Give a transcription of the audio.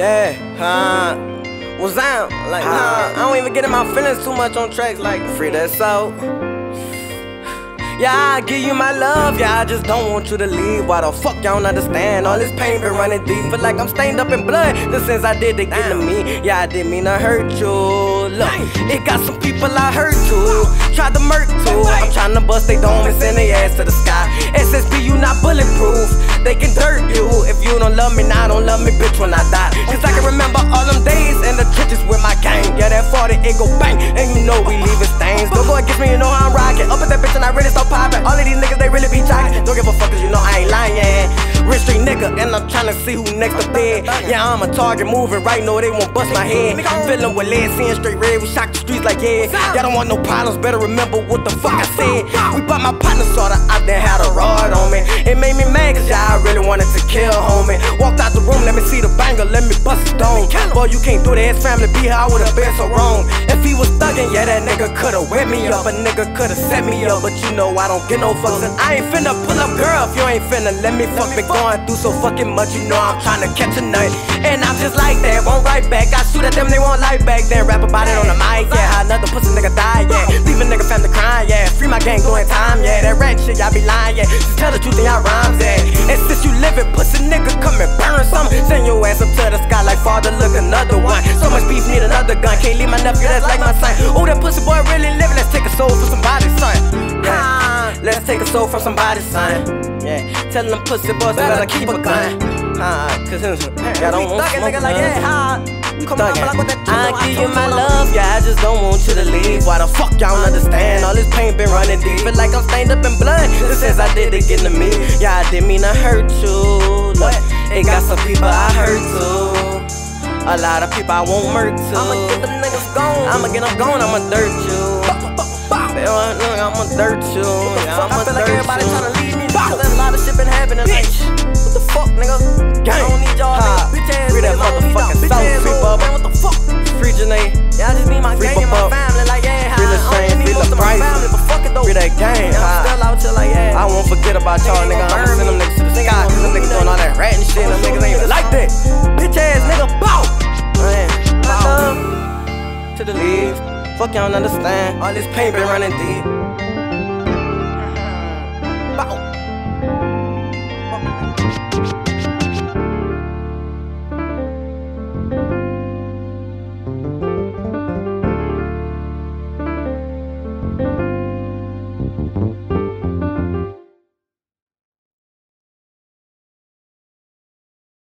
Yeah, huh? What's up? Like, huh? I don't even get in my feelings too much on tracks like Free That Soul. Yeah, I give you my love, yeah, I just don't want you to leave. Why the fuck y'all don't understand? All this pain been running deep. Feel like I'm stained up in blood. The sins I did, they get to me. Yeah, I didn't mean to hurt you. Look, it got some people I hurt too. Tried to murk too. I'm trying to bust they dome and send their ass to the sky. SSB, you not bulletproof. Dirt you. If you don't love me now, don't love me, bitch, when I die. Cause I can remember all them days in the trenches with my gang. Yeah, that 40, it go bang. And you know we leave leaving stains. Don't go against me, you know how I'm rocking. Up at that bitch and I really start popping. All of these niggas, they really be jocking. Don't give a fuck, cause you know I ain't lying. Rich street nigga, and I'm trying to see who next to bed. Yeah, I'm a target moving right, no, they won't bust my head. Feeling with lead, seeing straight red, we shock the streets like yeah. Y'all don't want no problems, better remember what the fuck I said. We bought my partner, sorta out there, had a rod stone. Boy, you can't do that, his family be here, I would've been so wrong. If he was thuggin', yeah, that nigga could've wet me up, a nigga could've set me up, but you know I don't get no fucks. And I ain't finna pull up, girl, if you ain't finna let me fuck. Been going through so fucking much, you know I'm tryna catch a nut. And I'm just like that, won't write back. I shoot at them, they won't light back, then rap about it on the mic, yeah. How another pussy nigga die, yeah. Leave a nigga family crying, yeah. Free my gang, doing time, yeah. That rat shit, y'all be lying, yeah. Just tell the truth and y'all rhymes, yeah. And since you living, pussy nigga, come and burn nephew, that's like my son. Oh, that pussy boy really living, let's take a soul for somebody's son. Yeah. Let's take a soul from somebody's son. Yeah, tell them pussy boys they better keep a gun. Huh, cause hmm, hmm. y'all don't want smoke nigga like, yeah, huh? Come on, thuggin'. like with that I give you my love, yeah, I just don't want you to leave. Why the fuck y'all don't understand? All this pain been running deep. Feel like I'm stained up in blood. Sins I did it get to me. Yeah, I didn't mean to hurt you. Look, it got some people I hurt too. A lot of people I won't murk too. I'ma get them niggas gone. I'ma get them gone, I'ma dirt you. Baby, look, I'ma dirt you. Yeah, I'ma I feel like everybody you. tryna leave me. Cause there's a lot of shit been happening. Like, what the fuck, nigga? Gang. I don't need y'all niggas. Bitch ass Free that niggas. I don't need y'all motherfucking bitch South ass Free man. What the fuck? Free Janae. Yeah, I just need my Free gang and my family. Like, yeah, Free huh? Lil I Shane, don't need free most Lil of my family, but fuck it though. Free that gang, Yeah, I'm still out here like, yeah. I won't forget about y'all, nigga. I'ma send them niggas to the sky. Cause them niggas doing all that rat and shit. Them niggas ain't even like that. Fuck y'all understand. All this been running deep.